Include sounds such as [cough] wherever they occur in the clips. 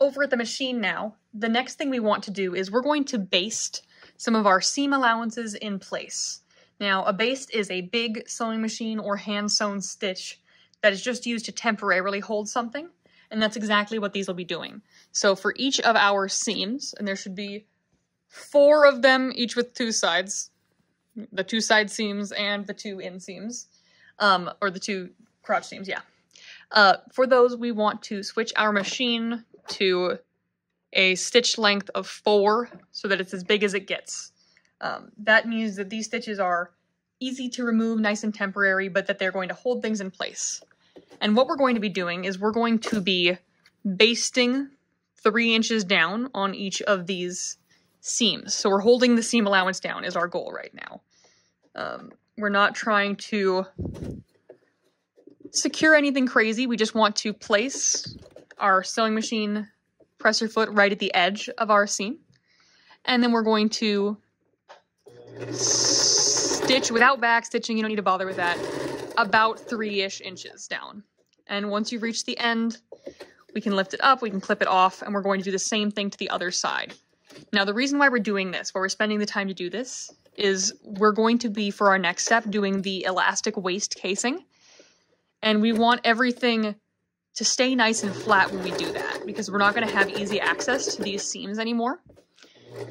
over at the machine now, the next thing we want to do is we're going to baste some of our seam allowances in place. Now, a baste is a big sewing machine or hand sewn stitch that is just used to temporarily hold something, and that's exactly what these will be doing. So for each of our seams, and there should be four of them, each with two sides, the two side seams and the two inseams, um, or the two crotch seams, yeah. Uh, for those, we want to switch our machine to a stitch length of four so that it's as big as it gets. Um, that means that these stitches are easy to remove, nice and temporary, but that they're going to hold things in place. And what we're going to be doing is we're going to be basting three inches down on each of these seams. So we're holding the seam allowance down is our goal right now. Um, we're not trying to secure anything crazy. We just want to place our sewing machine presser foot right at the edge of our seam. And then we're going to stitch without back stitching. You don't need to bother with that. About three-ish inches down. And once you've reached the end, we can lift it up, we can clip it off, and we're going to do the same thing to the other side. Now, the reason why we're doing this, why we're spending the time to do this, is we're going to be, for our next step, doing the elastic waist casing. And we want everything to stay nice and flat when we do that, because we're not going to have easy access to these seams anymore.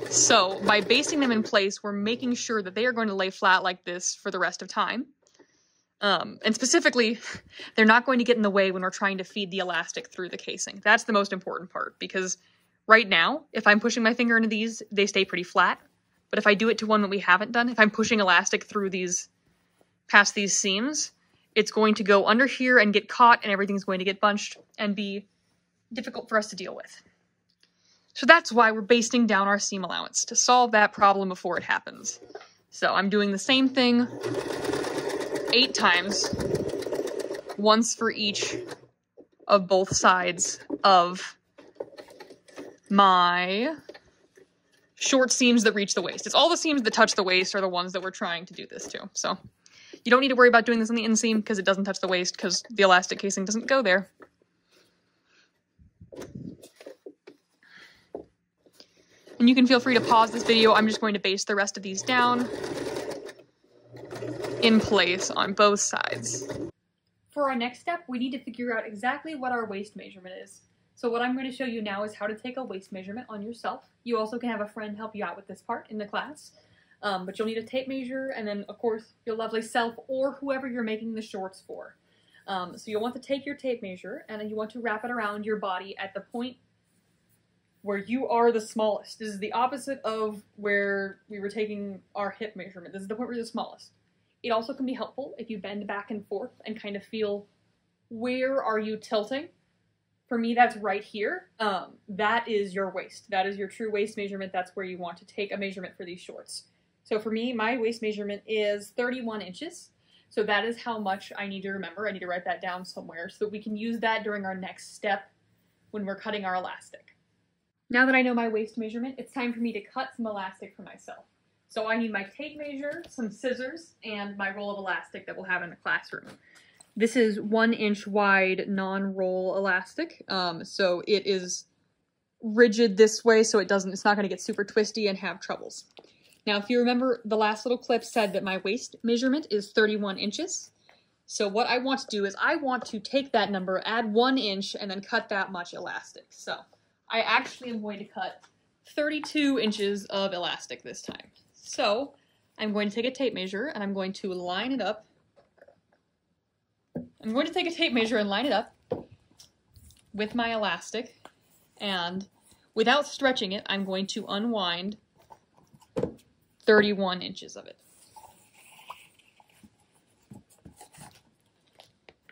So by basting them in place, we're making sure that they are going to lay flat like this for the rest of time. Um, and specifically, [laughs] they're not going to get in the way when we're trying to feed the elastic through the casing. That's the most important part because right now, if I'm pushing my finger into these, they stay pretty flat. But if I do it to one that we haven't done, if I'm pushing elastic through these, past these seams, it's going to go under here and get caught and everything's going to get bunched and be difficult for us to deal with. So that's why we're basting down our seam allowance, to solve that problem before it happens. So I'm doing the same thing eight times, once for each of both sides of my short seams that reach the waist. It's all the seams that touch the waist are the ones that we're trying to do this to. So you don't need to worry about doing this on the inseam because it doesn't touch the waist because the elastic casing doesn't go there. And you can feel free to pause this video. I'm just going to baste the rest of these down in place on both sides. For our next step, we need to figure out exactly what our waist measurement is. So what I'm going to show you now is how to take a waist measurement on yourself. You also can have a friend help you out with this part in the class. Um, but you'll need a tape measure and then, of course, your lovely self or whoever you're making the shorts for. Um, so you'll want to take your tape measure and then you want to wrap it around your body at the point where you are the smallest. This is the opposite of where we were taking our hip measurement. This is the point where you're the smallest. It also can be helpful if you bend back and forth and kind of feel where are you tilting. For me, that's right here. Um, that is your waist. That is your true waist measurement. That's where you want to take a measurement for these shorts. So for me, my waist measurement is 31 inches. So that is how much I need to remember. I need to write that down somewhere so that we can use that during our next step when we're cutting our elastic. Now that I know my waist measurement, it's time for me to cut some elastic for myself. So I need my tape measure, some scissors, and my roll of elastic that we'll have in the classroom. This is one inch wide non-roll elastic, um, so it is rigid this way so it doesn't, it's not going to get super twisty and have troubles. Now, if you remember, the last little clip said that my waist measurement is 31 inches. So what I want to do is I want to take that number, add one inch, and then cut that much elastic. So I actually am going to cut 32 inches of elastic this time. So I'm going to take a tape measure and I'm going to line it up. I'm going to take a tape measure and line it up with my elastic and without stretching it, I'm going to unwind 31 inches of it.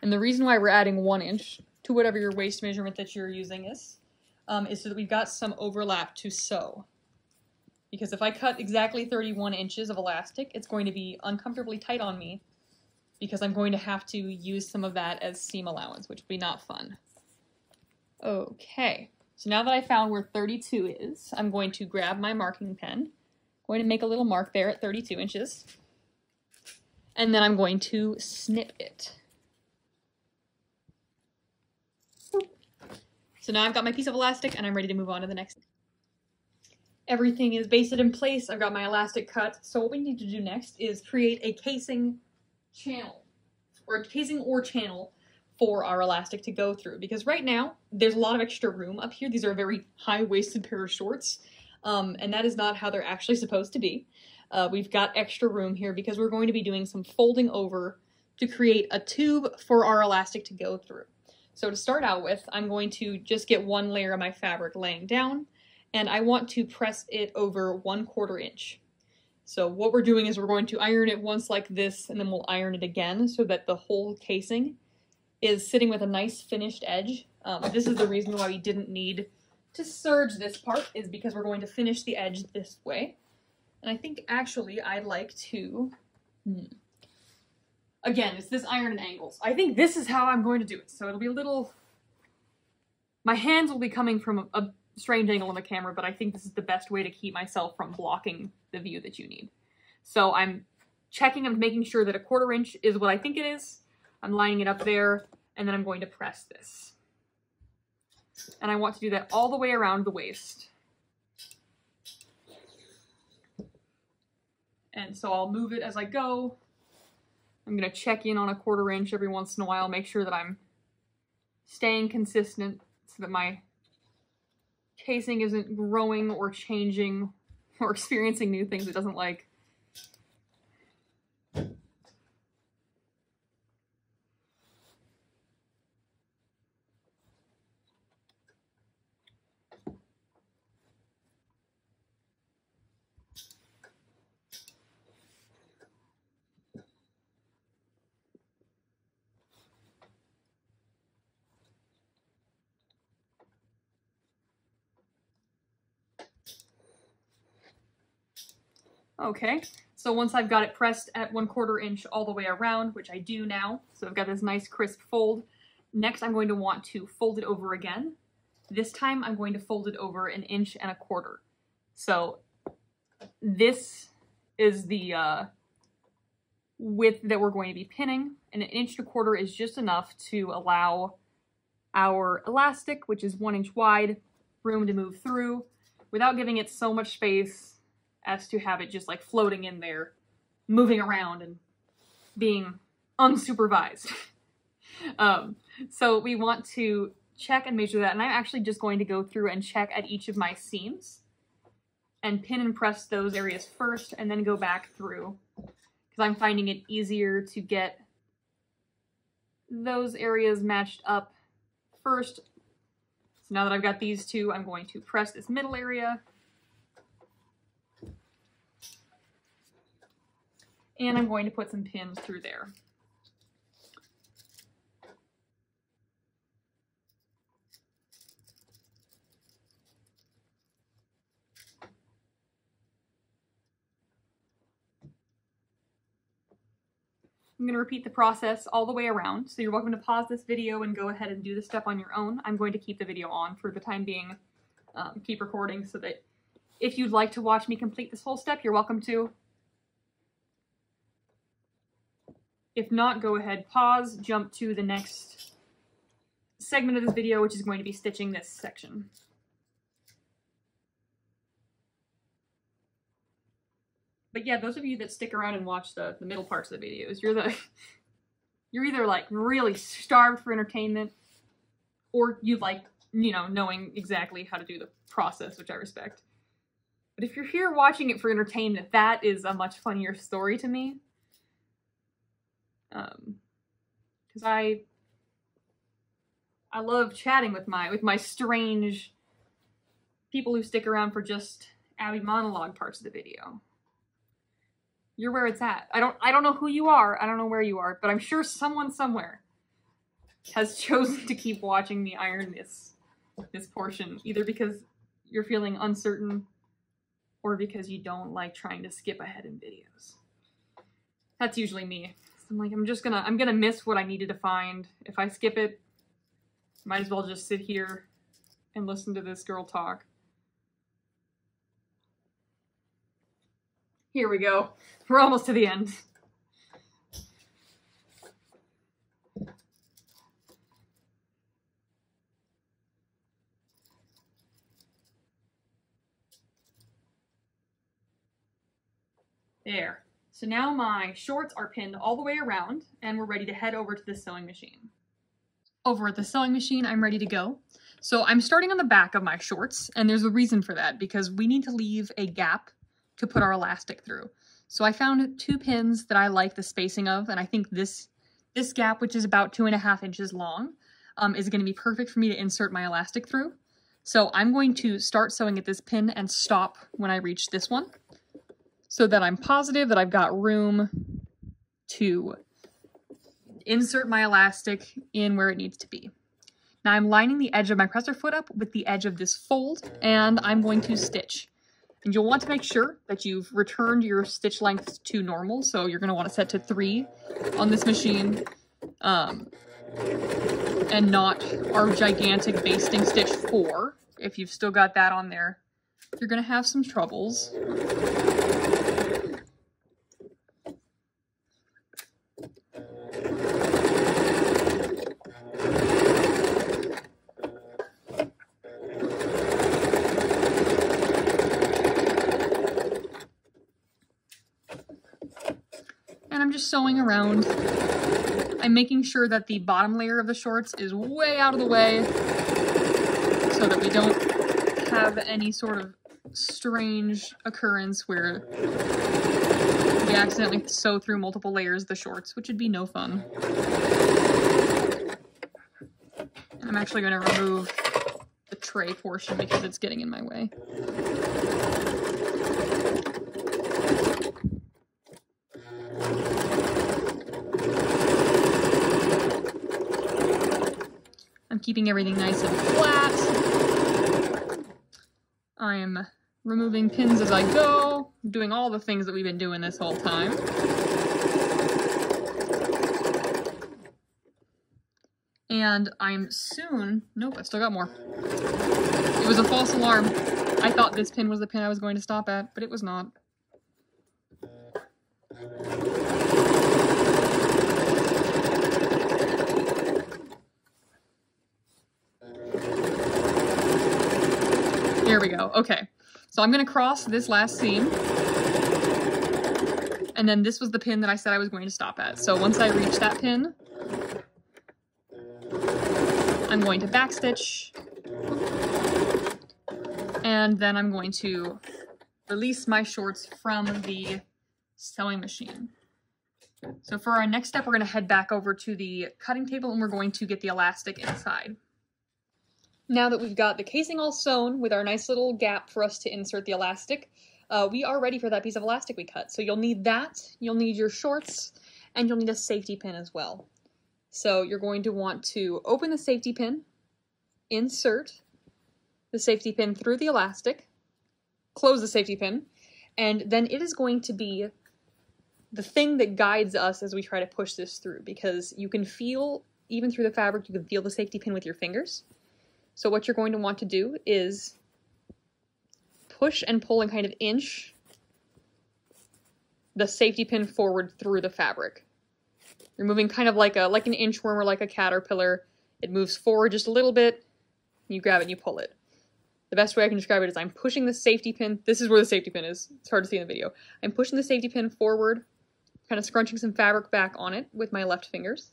And the reason why we're adding one inch to whatever your waist measurement that you're using is, um, is so that we've got some overlap to sew. Because if I cut exactly 31 inches of elastic, it's going to be uncomfortably tight on me because I'm going to have to use some of that as seam allowance, which would be not fun. Okay, so now that I found where 32 is, I'm going to grab my marking pen, going to make a little mark there at 32 inches, and then I'm going to snip it. So now I've got my piece of elastic and I'm ready to move on to the next. Everything is basted in place. I've got my elastic cut. So what we need to do next is create a casing channel or casing or channel for our elastic to go through because right now there's a lot of extra room up here. These are a very high-waisted pair of shorts um, and that is not how they're actually supposed to be. Uh, we've got extra room here because we're going to be doing some folding over to create a tube for our elastic to go through. So to start out with, I'm going to just get one layer of my fabric laying down, and I want to press it over one quarter inch. So what we're doing is we're going to iron it once like this, and then we'll iron it again so that the whole casing is sitting with a nice finished edge. Um, this is the reason why we didn't need to serge this part, is because we're going to finish the edge this way. And I think actually I'd like to... Hmm, Again, it's this iron and angles. I think this is how I'm going to do it. So it'll be a little... My hands will be coming from a, a strange angle in the camera, but I think this is the best way to keep myself from blocking the view that you need. So I'm checking and making sure that a quarter inch is what I think it is. I'm lining it up there, and then I'm going to press this. And I want to do that all the way around the waist. And so I'll move it as I go, I'm going to check in on a quarter inch every once in a while, make sure that I'm staying consistent so that my casing isn't growing or changing or [laughs] experiencing new things it doesn't like. Okay, so once I've got it pressed at one quarter inch all the way around, which I do now, so I've got this nice crisp fold, next I'm going to want to fold it over again. This time I'm going to fold it over an inch and a quarter. So this is the uh, width that we're going to be pinning, and an inch and a quarter is just enough to allow our elastic, which is one inch wide, room to move through without giving it so much space as to have it just like floating in there, moving around and being unsupervised. [laughs] um, so we want to check and measure that. And I'm actually just going to go through and check at each of my seams and pin and press those areas first and then go back through because I'm finding it easier to get those areas matched up first. So now that I've got these two, I'm going to press this middle area and I'm going to put some pins through there. I'm going to repeat the process all the way around, so you're welcome to pause this video and go ahead and do the step on your own. I'm going to keep the video on for the time being, um, keep recording so that if you'd like to watch me complete this whole step, you're welcome to. If not, go ahead, pause, jump to the next segment of this video, which is going to be stitching this section. But yeah, those of you that stick around and watch the, the middle parts of the videos, you're the [laughs] you're either like really starved for entertainment or you like, you know, knowing exactly how to do the process, which I respect. But if you're here watching it for entertainment, that is a much funnier story to me um, because I I love chatting with my with my strange people who stick around for just Abbie monologue parts of the video. You're where it's at. I don't I don't know who you are. I don't know where you are, but I'm sure someone somewhere has [laughs] chosen to keep watching me iron this this portion either because you're feeling uncertain or because you don't like trying to skip ahead in videos. That's usually me. I'm like, I'm just gonna, I'm gonna miss what I needed to find. If I skip it, might as well just sit here and listen to this girl talk. Here we go. We're almost to the end. There. So now my shorts are pinned all the way around and we're ready to head over to the sewing machine. Over at the sewing machine, I'm ready to go. So I'm starting on the back of my shorts and there's a reason for that because we need to leave a gap to put our elastic through. So I found two pins that I like the spacing of and I think this, this gap, which is about two and a half inches long, um, is going to be perfect for me to insert my elastic through. So I'm going to start sewing at this pin and stop when I reach this one so that I'm positive that I've got room to insert my elastic in where it needs to be. Now I'm lining the edge of my presser foot up with the edge of this fold and I'm going to stitch. And you'll want to make sure that you've returned your stitch length to normal. So you're going to want to set to three on this machine um, and not our gigantic basting stitch four. If you've still got that on there, you're going to have some troubles. Just sewing around. I'm making sure that the bottom layer of the shorts is way out of the way so that we don't have any sort of strange occurrence where we accidentally sew through multiple layers of the shorts, which would be no fun. And I'm actually going to remove the tray portion because it's getting in my way. Keeping everything nice and flat. I am removing pins as I go, doing all the things that we've been doing this whole time. And I'm soon, nope, I still got more. It was a false alarm. I thought this pin was the pin I was going to stop at, but it was not. We go. Okay. So I'm going to cross this last seam. And then this was the pin that I said I was going to stop at. So once I reach that pin, I'm going to backstitch. And then I'm going to release my shorts from the sewing machine. So for our next step, we're going to head back over to the cutting table and we're going to get the elastic inside. Now that we've got the casing all sewn with our nice little gap for us to insert the elastic, uh, we are ready for that piece of elastic we cut. So you'll need that, you'll need your shorts, and you'll need a safety pin as well. So you're going to want to open the safety pin, insert the safety pin through the elastic, close the safety pin, and then it is going to be the thing that guides us as we try to push this through because you can feel, even through the fabric, you can feel the safety pin with your fingers. So what you're going to want to do is push and pull and kind of inch the safety pin forward through the fabric. You're moving kind of like a like an inchworm or like a caterpillar. It moves forward just a little bit, you grab it and you pull it. The best way I can describe it is I'm pushing the safety pin. This is where the safety pin is. It's hard to see in the video. I'm pushing the safety pin forward, kind of scrunching some fabric back on it with my left fingers.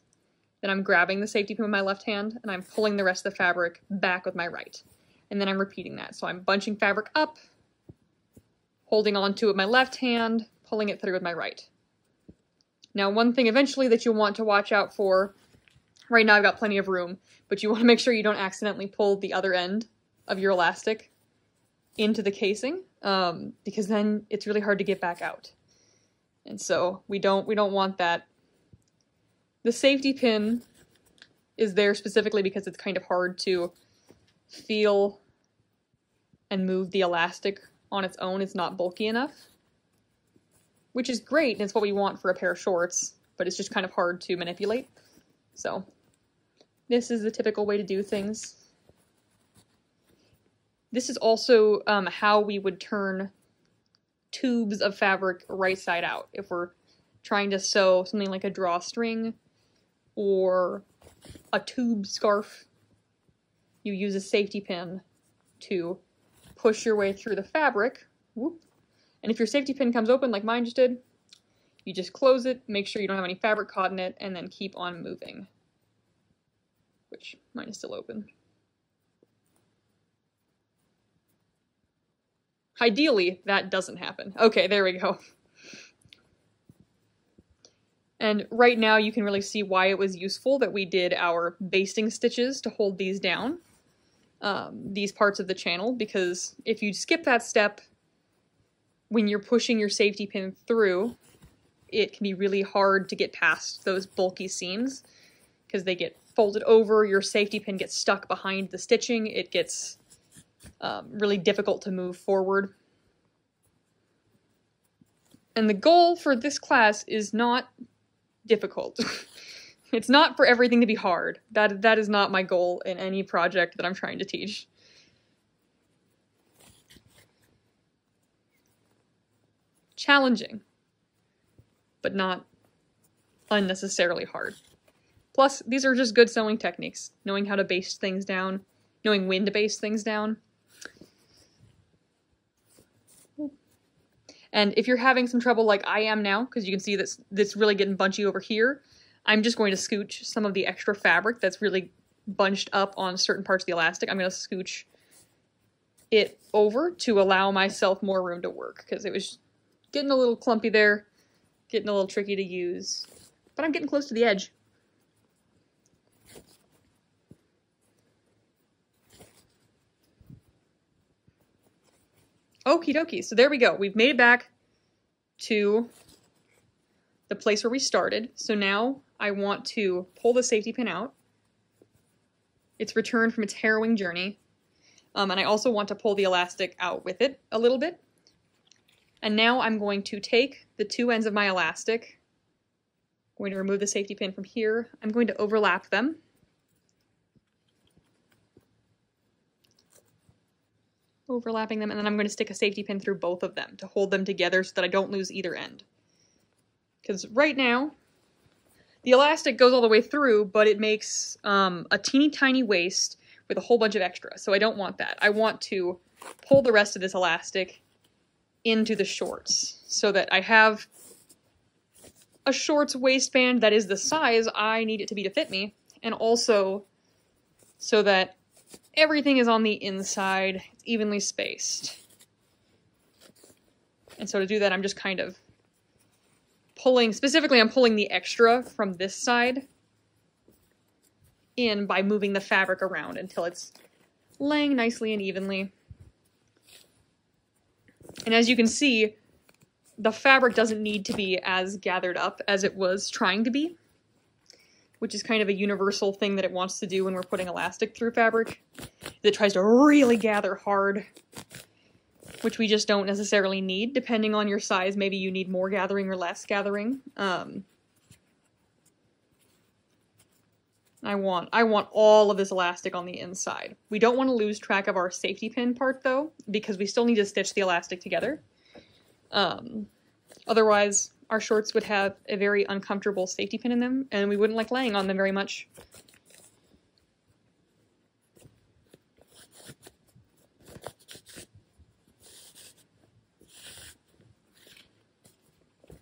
Then I'm grabbing the safety pin with my left hand and I'm pulling the rest of the fabric back with my right. And then I'm repeating that. So I'm bunching fabric up, holding on to it with my left hand, pulling it through with my right. Now, one thing eventually that you'll want to watch out for, right now I've got plenty of room, but you want to make sure you don't accidentally pull the other end of your elastic into the casing, um, because then it's really hard to get back out. And so we don't we don't want that the safety pin is there specifically because it's kind of hard to feel and move the elastic on its own. It's not bulky enough, which is great, and it's what we want for a pair of shorts, but it's just kind of hard to manipulate. So this is the typical way to do things. This is also um, how we would turn tubes of fabric right side out if we're trying to sew something like a drawstring or a tube scarf, you use a safety pin to push your way through the fabric, whoop, And if your safety pin comes open like mine just did, you just close it, make sure you don't have any fabric caught in it, and then keep on moving. Which, mine is still open. Ideally, that doesn't happen. Okay, there we go. And right now you can really see why it was useful that we did our basting stitches to hold these down, um, these parts of the channel, because if you skip that step when you're pushing your safety pin through, it can be really hard to get past those bulky seams because they get folded over, your safety pin gets stuck behind the stitching, it gets um, really difficult to move forward. And the goal for this class is not difficult. [laughs] it's not for everything to be hard. That that is not my goal in any project that I'm trying to teach. Challenging, but not unnecessarily hard. Plus, these are just good sewing techniques, knowing how to baste things down, knowing when to baste things down. And if you're having some trouble like I am now, because you can see this that's really getting bunchy over here, I'm just going to scooch some of the extra fabric that's really bunched up on certain parts of the elastic. I'm going to scooch it over to allow myself more room to work because it was getting a little clumpy there, getting a little tricky to use. But I'm getting close to the edge. Okie dokie. So there we go. We've made it back to the place where we started. So now I want to pull the safety pin out. It's returned from its harrowing journey. Um, and I also want to pull the elastic out with it a little bit. And now I'm going to take the two ends of my elastic, I'm going to remove the safety pin from here. I'm going to overlap them. Overlapping them, and then I'm going to stick a safety pin through both of them to hold them together so that I don't lose either end. Because right now, the elastic goes all the way through, but it makes um, a teeny tiny waist with a whole bunch of extra, so I don't want that. I want to pull the rest of this elastic into the shorts so that I have a shorts waistband that is the size I need it to be to fit me, and also so that everything is on the inside, evenly spaced. And so to do that, I'm just kind of pulling, specifically I'm pulling the extra from this side in by moving the fabric around until it's laying nicely and evenly. And as you can see, the fabric doesn't need to be as gathered up as it was trying to be which is kind of a universal thing that it wants to do when we're putting elastic through fabric. It tries to really gather hard, which we just don't necessarily need. Depending on your size, maybe you need more gathering or less gathering. Um, I want I want all of this elastic on the inside. We don't want to lose track of our safety pin part though, because we still need to stitch the elastic together. Um, otherwise, our shorts would have a very uncomfortable safety pin in them, and we wouldn't like laying on them very much.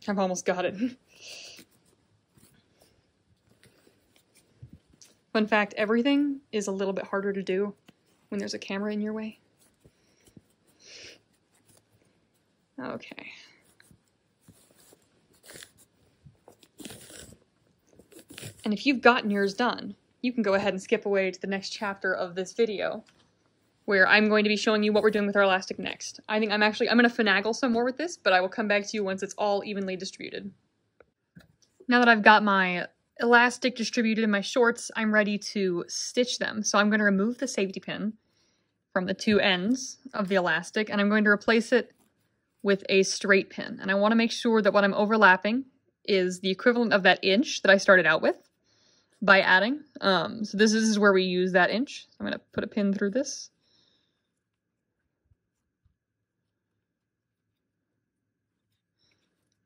I've almost got it. [laughs] Fun fact, everything is a little bit harder to do when there's a camera in your way. Okay. And if you've gotten yours done, you can go ahead and skip away to the next chapter of this video where I'm going to be showing you what we're doing with our elastic next. I think I'm actually, I'm going to finagle some more with this, but I will come back to you once it's all evenly distributed. Now that I've got my elastic distributed in my shorts, I'm ready to stitch them. So I'm going to remove the safety pin from the two ends of the elastic, and I'm going to replace it with a straight pin. And I want to make sure that what I'm overlapping is the equivalent of that inch that I started out with by adding. Um, so this, is where we use that inch. I'm going to put a pin through this.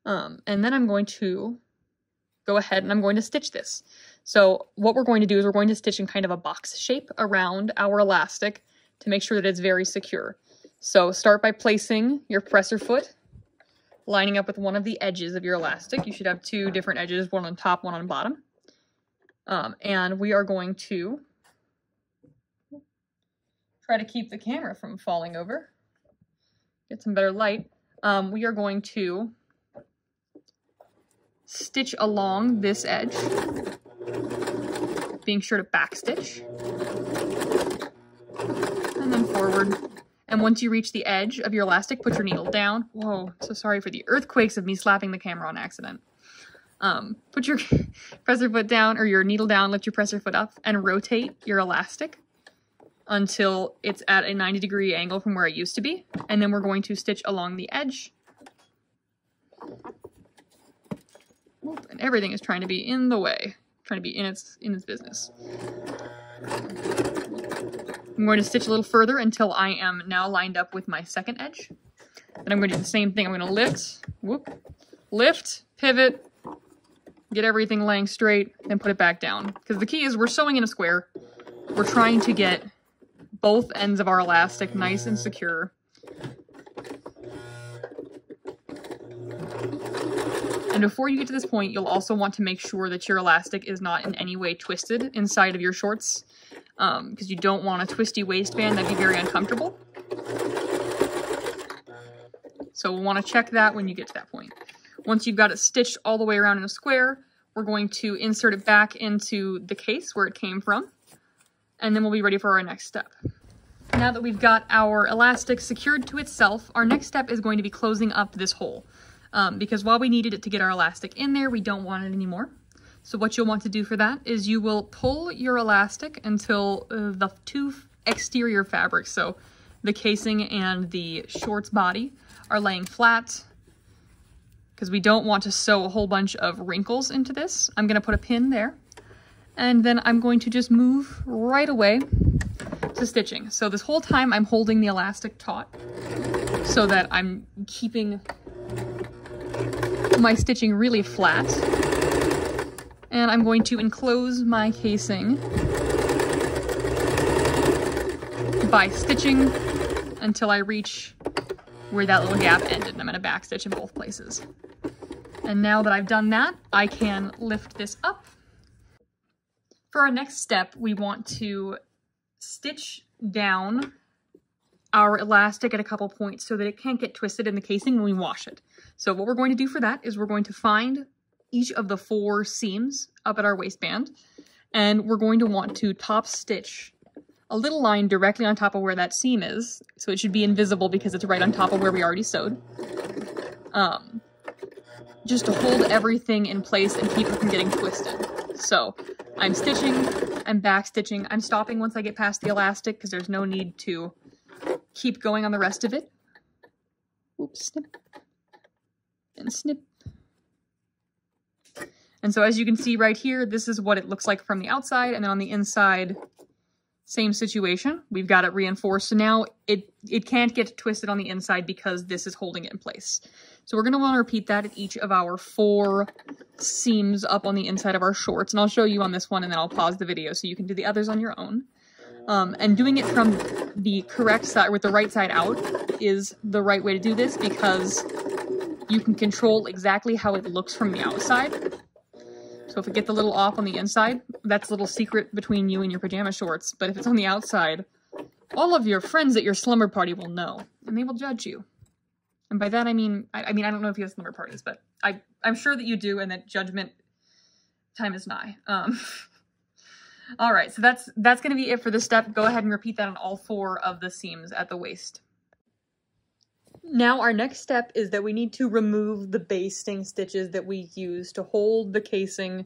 Um, and then I'm going to go ahead and I'm going to stitch this. So what we're going to do is we're going to stitch in kind of a box shape around our elastic to make sure that it's very secure. So start by placing your presser foot lining up with one of the edges of your elastic. You should have two different edges, one on top, one on bottom. Um, and we are going to try to keep the camera from falling over. Get some better light. Um, we are going to stitch along this edge, being sure to backstitch, and then forward. And once you reach the edge of your elastic, put your needle down. Whoa, so sorry for the earthquakes of me slapping the camera on accident. Um, put your [laughs] presser foot down or your needle down, lift your presser foot up, and rotate your elastic until it's at a 90 degree angle from where it used to be. And then we're going to stitch along the edge. And everything is trying to be in the way, trying to be in its in its business. I'm going to stitch a little further until I am now lined up with my second edge. Then I'm going to do the same thing. I'm going to lift, whoop, lift, pivot, get everything laying straight, then put it back down. Because the key is we're sewing in a square. We're trying to get both ends of our elastic nice and secure. And before you get to this point, you'll also want to make sure that your elastic is not in any way twisted inside of your shorts because um, you don't want a twisty waistband. That'd be very uncomfortable. So we'll want to check that when you get to that point. Once you've got it stitched all the way around in a square, we're going to insert it back into the case where it came from, and then we'll be ready for our next step. Now that we've got our elastic secured to itself, our next step is going to be closing up this hole. Um, because while we needed it to get our elastic in there, we don't want it anymore. So what you'll want to do for that is you will pull your elastic until uh, the two exterior fabrics, so the casing and the shorts body, are laying flat because we don't want to sew a whole bunch of wrinkles into this. I'm going to put a pin there and then I'm going to just move right away to stitching. So this whole time I'm holding the elastic taut so that I'm keeping my stitching really flat and I'm going to enclose my casing by stitching until I reach where that little gap ended. I'm to backstitch in both places. And now that I've done that, I can lift this up. For our next step, we want to stitch down our elastic at a couple points so that it can't get twisted in the casing when we wash it. So what we're going to do for that is we're going to find each of the four seams up at our waistband. And we're going to want to top stitch a little line directly on top of where that seam is. So it should be invisible because it's right on top of where we already sewed. Um, just to hold everything in place and keep it from getting twisted. So I'm stitching, I'm back stitching, I'm stopping once I get past the elastic because there's no need to keep going on the rest of it. Oops, snip. And snip. And so as you can see right here, this is what it looks like from the outside, and then on the inside, same situation. We've got it reinforced, so now it, it can't get twisted on the inside because this is holding it in place. So we're going to want to repeat that at each of our four seams up on the inside of our shorts, and I'll show you on this one, and then I'll pause the video so you can do the others on your own. Um, and doing it from the correct side, with the right side out, is the right way to do this because you can control exactly how it looks from the outside. So if it gets a little off on the inside, that's a little secret between you and your pajama shorts. But if it's on the outside, all of your friends at your slumber party will know, and they will judge you. And by that I mean, I, I mean I don't know if you have slumber parties, but I I'm sure that you do, and that judgment time is nigh. Um, [laughs] all right, so that's that's going to be it for this step. Go ahead and repeat that on all four of the seams at the waist. Now our next step is that we need to remove the basting stitches that we used to hold the casing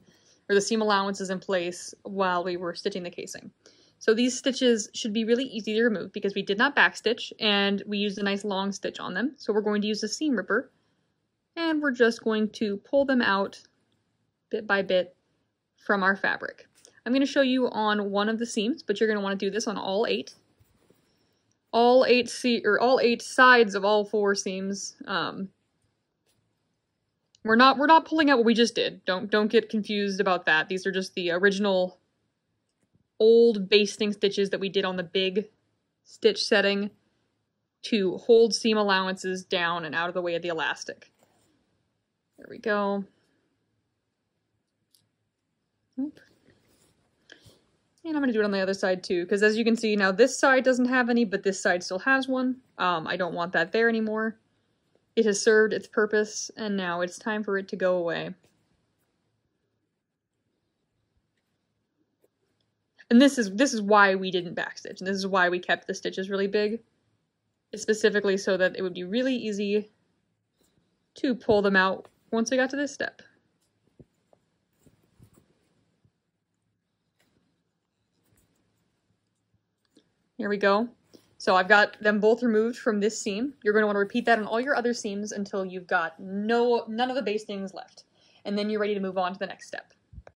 or the seam allowances in place while we were stitching the casing. So these stitches should be really easy to remove because we did not backstitch and we used a nice long stitch on them. So we're going to use a seam ripper and we're just going to pull them out bit by bit from our fabric. I'm going to show you on one of the seams, but you're going to want to do this on all eight all eight se or all eight sides of all four seams. Um, we're not we're not pulling out what we just did. Don't don't get confused about that. These are just the original old basting stitches that we did on the big stitch setting to hold seam allowances down and out of the way of the elastic. There we go. Oop. And I'm going to do it on the other side too, because as you can see, now this side doesn't have any, but this side still has one. Um, I don't want that there anymore. It has served its purpose, and now it's time for it to go away. And this is this is why we didn't backstitch, and this is why we kept the stitches really big. Specifically so that it would be really easy to pull them out once we got to this step. Here we go. So I've got them both removed from this seam. You're going to want to repeat that on all your other seams until you've got no none of the bastings left. And then you're ready to move on to the next step.